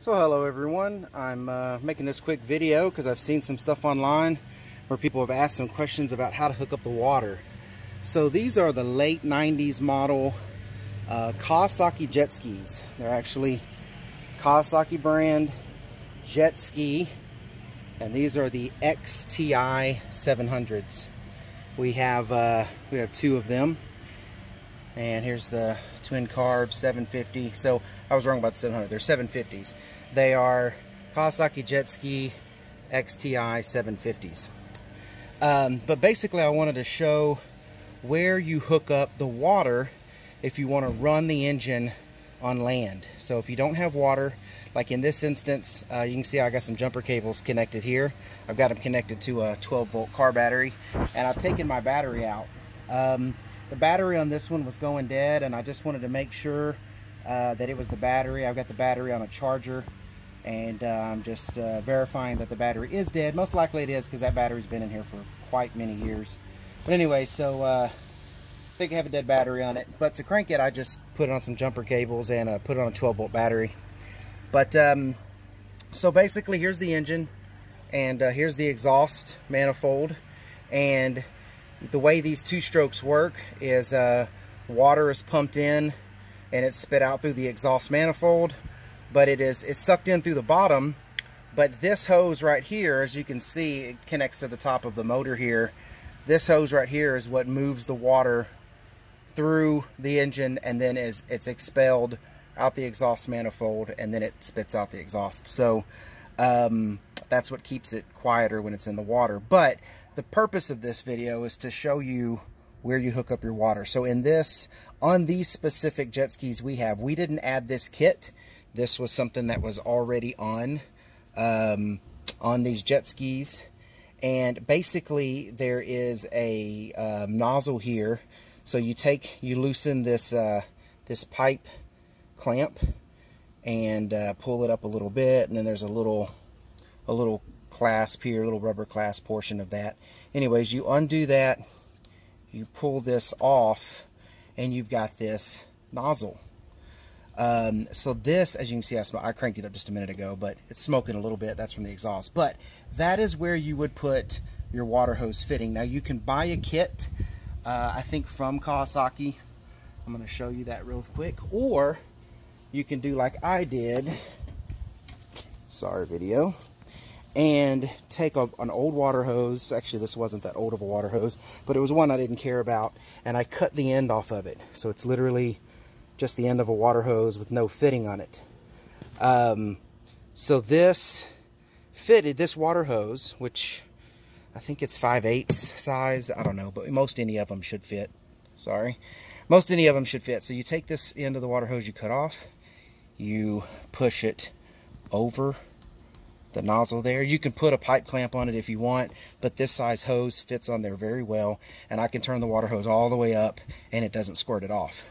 So hello everyone, I'm uh, making this quick video because I've seen some stuff online where people have asked some questions about how to hook up the water. So these are the late 90s model uh, Kawasaki jet skis. They're actually Kawasaki brand jet ski and these are the XTI 700s. We have, uh, we have two of them and here's the twin carb 750 so I was wrong about the 700 they're 750s they are Kawasaki Jet Ski XTI 750s um, but basically I wanted to show where you hook up the water if you want to run the engine on land. So if you don't have water like in this instance uh, you can see I got some jumper cables connected here. I've got them connected to a 12 volt car battery and I've taken my battery out. Um, the battery on this one was going dead and I just wanted to make sure uh, that it was the battery. I've got the battery on a charger and uh, I'm just uh, verifying that the battery is dead. Most likely it is because that battery's been in here for quite many years. But anyway, so I think I have a dead battery on it. But to crank it, I just put it on some jumper cables and uh, put it on a 12 volt battery. But um, so basically here's the engine and uh, here's the exhaust manifold and the way these two strokes work is uh, water is pumped in and it's spit out through the exhaust manifold but it is it's sucked in through the bottom. But this hose right here as you can see it connects to the top of the motor here. This hose right here is what moves the water through the engine and then is it's expelled out the exhaust manifold and then it spits out the exhaust. So um, that's what keeps it quieter when it's in the water. But the purpose of this video is to show you where you hook up your water. So in this, on these specific jet skis we have, we didn't add this kit. This was something that was already on, um, on these jet skis. And basically there is a uh, nozzle here. So you take, you loosen this, uh, this pipe clamp and uh, pull it up a little bit. And then there's a little, a little clasp here, little rubber clasp portion of that. Anyways, you undo that, you pull this off, and you've got this nozzle. Um, so this, as you can see, I, I, cranked it up just a minute ago, but it's smoking a little bit. That's from the exhaust. But that is where you would put your water hose fitting. Now you can buy a kit, uh, I think from Kawasaki. I'm going to show you that real quick. Or you can do like I did. Sorry, video and take a, an old water hose. Actually, this wasn't that old of a water hose, but it was one I didn't care about, and I cut the end off of it. So it's literally just the end of a water hose with no fitting on it. Um, so this fitted, this water hose, which I think it's 5 8 size, I don't know, but most any of them should fit. Sorry. Most any of them should fit. So you take this end of the water hose you cut off, you push it over the nozzle there. You can put a pipe clamp on it if you want, but this size hose fits on there very well, and I can turn the water hose all the way up and it doesn't squirt it off.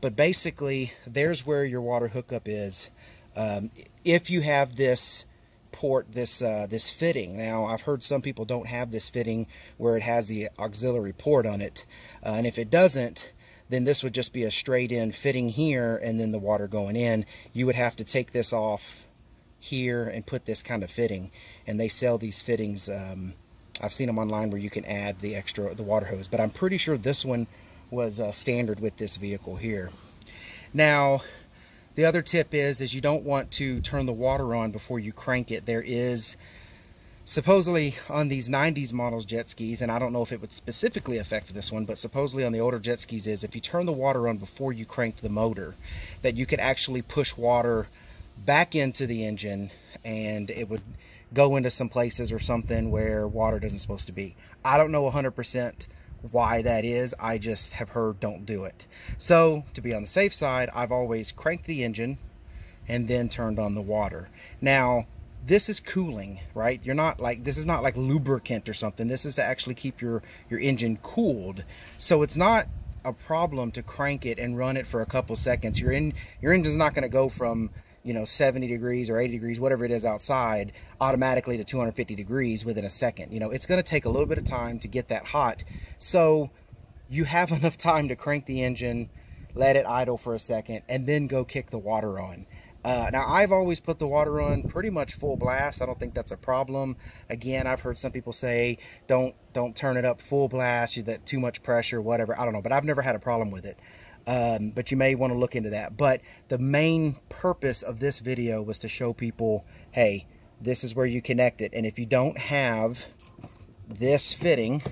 But basically, there's where your water hookup is. Um, if you have this port, this uh, this fitting. Now, I've heard some people don't have this fitting where it has the auxiliary port on it, uh, and if it doesn't, then this would just be a straight in fitting here and then the water going in. You would have to take this off here and put this kind of fitting. And they sell these fittings um, I've seen them online where you can add the extra the water hose but I'm pretty sure this one was uh, standard with this vehicle here. Now the other tip is is you don't want to turn the water on before you crank it. There is supposedly on these 90s models jet skis and I don't know if it would specifically affect this one but supposedly on the older jet skis is if you turn the water on before you crank the motor that you could actually push water back into the engine and it would go into some places or something where water doesn't supposed to be. I don't know 100% why that is. I just have heard don't do it. So to be on the safe side, I've always cranked the engine and then turned on the water. Now, this is cooling, right? You're not like, this is not like lubricant or something. This is to actually keep your, your engine cooled. So it's not a problem to crank it and run it for a couple seconds. Your, in, your engine's not gonna go from you know 70 degrees or 80 degrees whatever it is outside automatically to 250 degrees within a second you know it's going to take a little bit of time to get that hot so you have enough time to crank the engine let it idle for a second and then go kick the water on Uh, now, I've always put the water on pretty much full blast. I don't think that's a problem. Again, I've heard some people say, don't don't turn it up full blast, you that too much pressure, whatever. I don't know, but I've never had a problem with it. Um, but you may want to look into that. But the main purpose of this video was to show people, hey, this is where you connect it. And if you don't have this fitting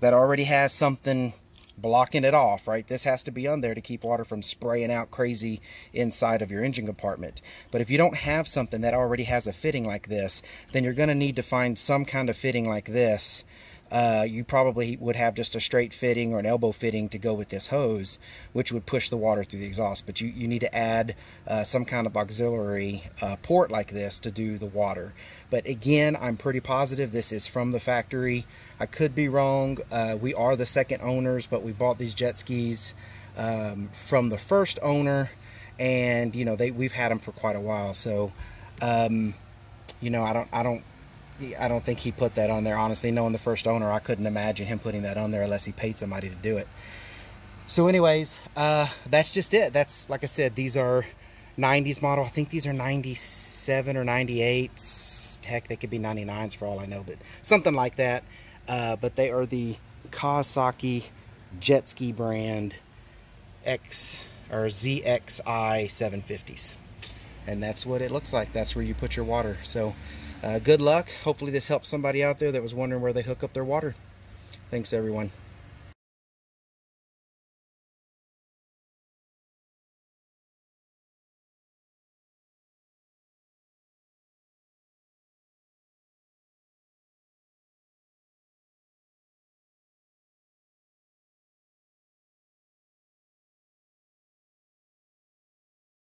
that already has something blocking it off, right? This has to be on there to keep water from spraying out crazy inside of your engine compartment. But if you don't have something that already has a fitting like this, then you're going to need to find some kind of fitting like this uh, you probably would have just a straight fitting or an elbow fitting to go with this hose, which would push the water through the exhaust. But you, you need to add uh, some kind of auxiliary uh, port like this to do the water. But again, I'm pretty positive this is from the factory. I could be wrong. Uh, we are the second owners, but we bought these jet skis um, from the first owner, and you know they we've had them for quite a while. So, um, you know, I don't I don't I don't think he put that on there. Honestly, knowing the first owner, I couldn't imagine him putting that on there unless he paid somebody to do it. So anyways, uh, that's just it. That's, like I said, these are 90s model. I think these are 97 or 98s. Heck, they could be 99s for all I know, but something like that. Uh, but they are the Kawasaki jet ski brand X or ZXI 750s. And that's what it looks like. That's where you put your water. So uh, good luck. Hopefully this helps somebody out there that was wondering where they hook up their water. Thanks everyone.